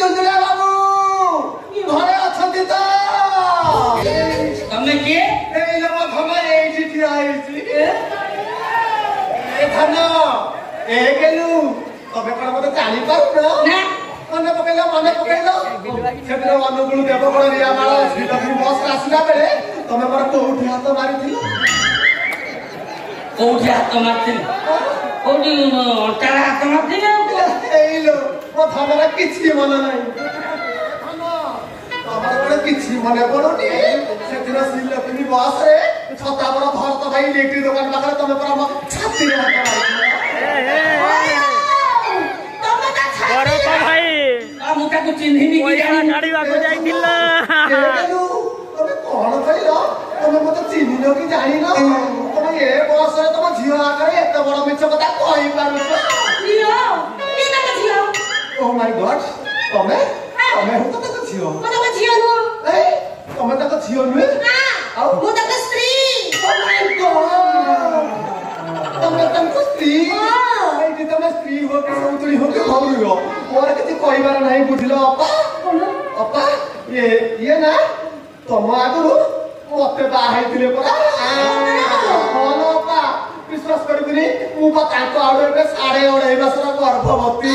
জুলজুলিয়া বাবু ঘরে অଛନ୍ତି তো ତମେ କିଏ ଏଇ ଲୋକ ଖବର ଏଇଠି ଠିଆ ହେଇଛି ଏ ଧାନ ଏ ଗେଲୁ ତମେ କଣ ମୋତେ ଚାଲି ପାରୁନ ମନେ ପକେଇଲ ମନେ ପକେଇଲ ସେଦିନ ଅନୁଗୁଳ ଦେବଗଡ଼ ରିଆମାଳ ଶ୍ରୀଲକ୍ଷ୍ମୀ ବସ୍ ଆସିଲା ବେଳେ ତମେ ମୋର କୋଉଠି ହାତ ମାରିଥିଲ କୋଉଠି ହାତ ମାରିଥିଲି କୋଉଠି ଅଣ୍ଟାରେ ହାତ ମାରିଥିଲି কথা বলা কিছুই মনে নাই আমার বলে কিছু মনে করুনি সেদিন সিল তুমি বাসে ছাতা বড় ভরত ভাই লেটি দোকান পাখলে তুমি পর আমার ছাতি ভরত ভাই ମୁଁ ତାକୁ ଚିହ୍ନିନି କି ଜାଣିନି ଛାଡ଼ିବାକୁ ଯାଇଥିଲା ତମେ କଣ କହିଲ ତମେ ମତେ ଚିହ୍ନିନ କି ଜାଣିନ ତମେ ଏ ବୟସରେ ତମ ଝିଅ ଆଗରେ ଏତେ ବଡ ମିଛ କଥା କହିପାରୁଛ Oh my god. ତମେ ତମେ ହଉ ତ ତାଙ୍କ ଝିଅ। ମୁଁ ତାଙ୍କ ଝିଅ ନୁହଁ। ଏଇ ତମେ ତାଙ୍କ ଝିଅ ନୁହେଁ? ନା। ଆଉ ମୁଁ ତାଙ୍କ ସ୍ତ୍ରୀ। Oh my god. ତମେ ତାଙ୍କ ସ୍ତ୍ରୀ। ଏଇଠି ତମେ ସ୍ତ୍ରୀ ହୋକ ସଉତୁଳି ହୋକ ହଉଛ। ମୋର କିଛି କହିବାର ନାହିଁ ବୁଝିଲ ଅପା। କଣ? ଅପା ଇଏ ଇଏ ନା ତମ ଆଗରୁ ମତେ ବାହା ହେଇଥିଲେ ପରା ହଁ ଅପା ବିଶ୍ୱାସ କରିବୁନି ମୁଁ ବା ତାଙ୍କ ଆଡୁ ଏବେ ସାଢେ ଅଢେଇ ବର୍ଷର ଗର୍ଭବତୀ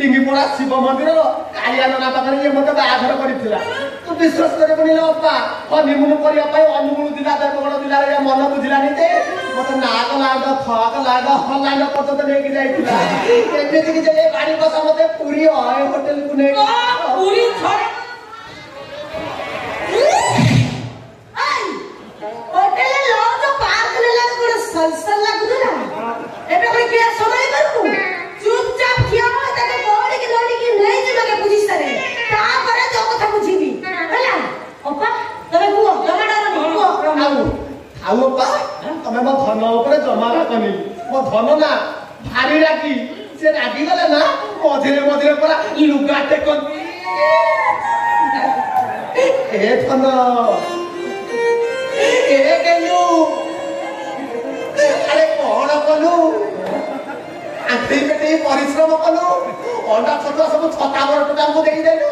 ଲିଙ୍ଗିପଡ଼ା ଶିବ ମନ୍ଦିର କାଳିଆନନା ପାଖରେ ଇଏ ମୋତେ ବାହାଘର କରିଥିଲା ତୁ ବିଶ୍ୱାସ କରିବୁନି ଲୋ ଅପା ହନିମୁନ କରିବା ପାଇଁ ଅନୁଗୁଳ ଜିଲ୍ଲା ଦେବଗଡ଼ ଜିଲ୍ଲାରେ ଏ ମନ ବୁଝିଲାନି ଯେ ମୋତେ ନାଗ ଲାଗ ଫଗ ଲାଗ ହଲାଗ ପର୍ଯ୍ୟନ୍ତ ନେଇକି ଯାଇଥିଲା ଏମିତିକି ଯେ ଏ ବାଡ଼ି ବସା ମୋତେ ପୁରୀ ହଏ ହୋଟେଲକୁ ନେଇକି ପୁରୀ ଥରେ ଆଉ ଅପା ତମେ ମୋ ଧନ ଉପରେ ଜମା ରଖନି ମୋ ଧନ ନା ଭାରି ରାଗି ସେ ରାଗିଗଲେ ନା ମଝିରେ ମଝିରେ ପରା ଲୁଗା ଟେକନ୍ତି ଏ ଧନ ଏ କେଲୁ ଆରେ କଣ କଲୁ ଆଣ୍ଠେଇ ପେଟେଇ ପରିଶ୍ରମ କଲୁ ଅଣ୍ଡା ଛତୁଆ ସବୁ ଛତା ବରଟୁଟାଙ୍କୁ ଦେଇଦେଲୁ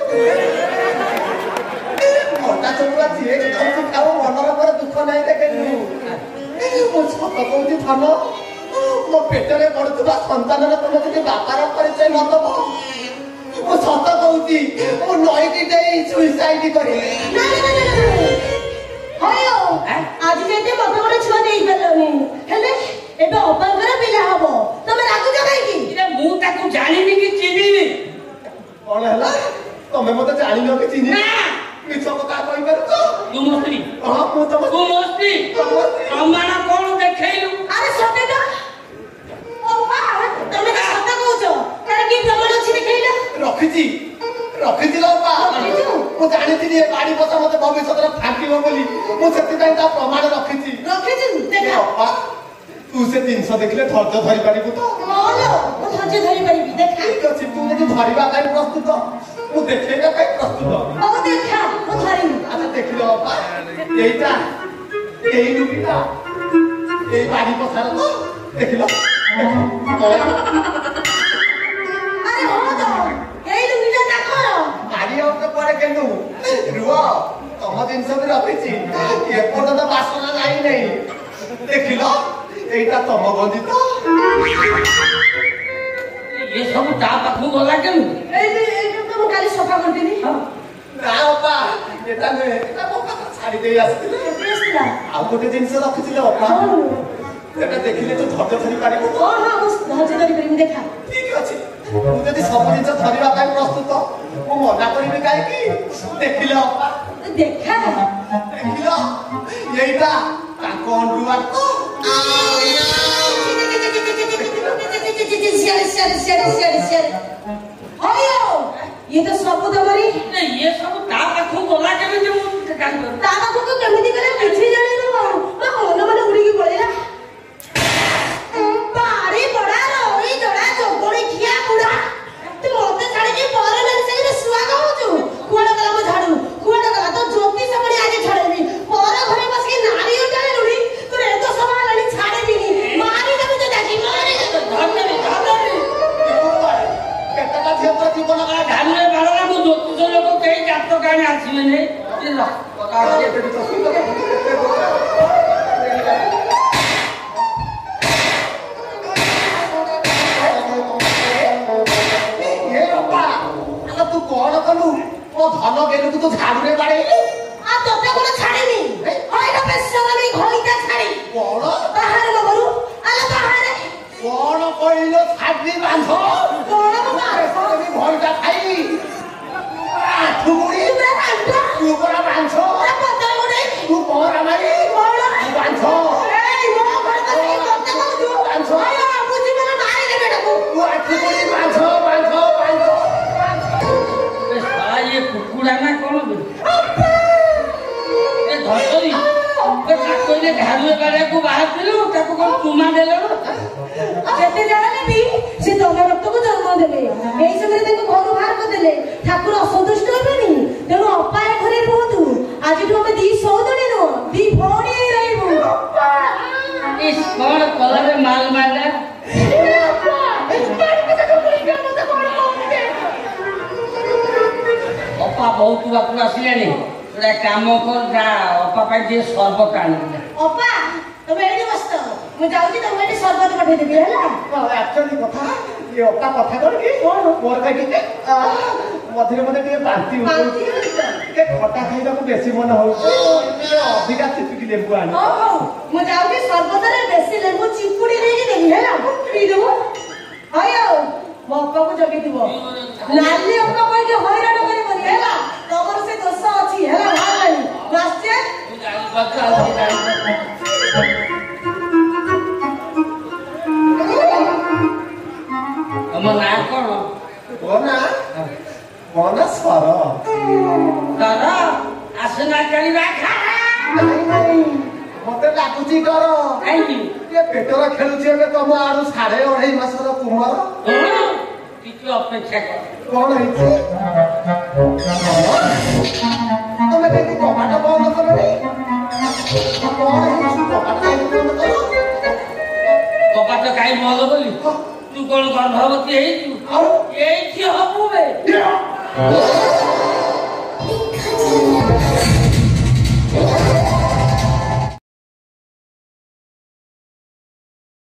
ଅଣ୍ଡା ଛତୁଆ ଯିଏ କହୁଛି ଧନ ମୋ ପେଟରେ ପଡୁଥିବା ସନ୍ତାନର ତମେ ଯଦି ବାପାର ପରିଚୟ ନଦବ ମୁଁ ସତ କହୁଛି ମୁଁ ନଈକି ଯାଇ ସୁଇସାଇଡ କରିଲି ଆଜି ଯଦି ବଡ ଗୋଟେ ଛୁଆ ଦେଇପାରିଲନି ହେଲେ ଏବେ ଅପାଙ୍କର ପିଲା ହବ ତମେ ରାଗୁଛ କାହିଁକି ମୁଁ ତାକୁ ଜାଣିନି କି ଚିହ୍ନିନି କଣ ହେଲା ତମେ ମତେ ଜାଣିନ କି ଚିହ୍ନି ମିଛ କଥା କହିପାରୁଛ ତୁ ମୋ ସ୍ତ୍ରୀ ହଁ ମୁଁ ତମ ମୋ ସ୍ତ୍ରୀ ପ୍ରମାଣ କଣ ରଖିଛି ରଖିଛି ବାପା ମୁଁ ଜାଣିଥିଲି ଏ ବାଡ଼ି ବସା ମତେ ଭବିଷ୍ୟତର ଫାଟିବ ବୋଲି ମୁଁ ସେଥିପାଇଁ ତା ପ୍ରମାଣ ରଖିଛି ରଖିଛି ବାପା ତୁ ସେ ଜିନିଷ ଦେଖିଲେ ଧୈର୍ଯ୍ୟ ଧରିପାରିବୁ ତ ଧୈର୍ଯ୍ୟ ଧରିପାରିବି ଠିକ ଅଛି ତୁ ଯଦି ଧରିବା ପାଇଁ ପ୍ରସ୍ତୁତ ମୁଁ ଦେଖେଇବା ପାଇଁ ପ୍ରସ୍ତୁତ ଆଚ୍ଛା ଦେଖିଲ ବାପା ଏଇଟା ଏଇ ରୁଟିଟା ଏଇ ବାଡ଼ି ପସାର ତ ଦେଖିଲ ಅಯ್ಯವ್ರನ್ನ ಕೊಡಕೆಂದು ಇರುವ ತಮ್ಮದಿನ ಸಮೇತ ಅಪಿಸಿ ಎಪ್ಪದ ವಾಸನ ನಾಯಿ ನೈ দেখিল এইটা তম গন্ধিত এসবু তা পাখু গলা কেন এই যে এইটা তো কালি সফা করতিনি হ্যাঁ। না অপা এটা নে এটা অপা ছাড়ি দেই আসছিল আর গোটে জিনিস রাখিছিল অপা এটা দেখিলে তো ধৈর্য ধরি পারিব তো হ্যাঁ ধৈর্য ধরি পারিব দেখা ঠিক আছে মু যদি সব জিনিস ধরিবা পাই প্রস্তুত ମୁଁ ମନା କରିବି କାହିଁକି ଦେଖିଲ ଦେଖା ଦେଖିଲ ଏଇଟା ତାଙ୍କ ଅଣ୍ଡୁଆ ତ ଇଏ ତ ସବୁ ଦବରି ଇଏ ସବୁ ତା ପାଖକୁ ଗଲା କେମିତି ମୁଁ ତା ପାଖକୁ କେମିତି ଗଲେ ବୁଝି ଜାଣିବ কইলো ছাড়বি বাঁধো তুমি ভয়টা খাই তুমি তুই বাঁধো তুই বড় মারি বাঁধো কুকুরা না কোনো স্কর কলারে মাল মারা অপা বহুত বাপু আসলেনি তোরা কাম কর যা অপা পাই দিয়ে সর্বত আনিবি অপা তুমি এটি বসত মু যাচ্ছি তুমি এটি সর্বত পঠাই দেবি হেলা অ্যাকচুয়ালি কথা এই অপা কথা কর কি মোর মোর কাছে মধ্যে মধ্যে টিকে বান্তি বান্তি ମତେ ଖଟା ଖାଇବାକୁ ବେଶୀ ମନ ହଉଛି ଅଧିକା ଚିପିକି ଲେମ୍ବୁ ଆଣି ହଉ ମୁଁ ଯାଉଛି ସର୍ବତରେ ବେଶୀ ଲେମ୍ବୁ ଚିପୁଡ଼ି ନେଇକି ଦେବି ହେଲା ପିଇଦେବୁ ହଇ ଆଉ ମୋ ଅପାକୁ ଜଗିଥିବ ନାଲି ଅପା କହିକି ହଇରାଣ କରିବନି ହେଲା ତମର ସେ ଦୋଷ ଅଛି ହେଲା ବାହାରିଲାଣି ମୁଁ ଆସିଛେ ତମ ନାଁ କଣ ମୋ ନାଁ ମୋ ନାଁ তারা তারা আসনা କରିବା খারা মতে লাগুচি কর ଏ ପେଟର ଖେଳୁଛି ଏବେ ତମ ଆଡୁ ସାଢେ ଅଢେଇ ମାସର କୁମାର ଟିକେ ଅପେକ୍ଷା କର କଣ ହେଇଛି ତମେ କେମିତି କବାଟ ବନ୍ଦ କଲଣି କଣ ହେଇଛି କବାଟ କବାଟ କାହିଁ ବନ୍ଦ କଲି ତୁ କଣ ଗର୍ଭବତୀ ହେଇଛୁ ଆଉ ଏଇଠି ହବୁ ବେ 你看见了。